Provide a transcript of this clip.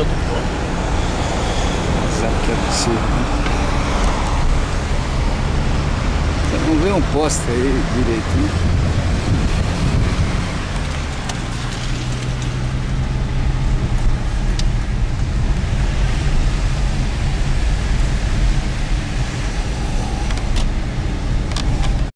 outro ponto. Sabe que é possível, né? Você não vê um poste aí direito, né?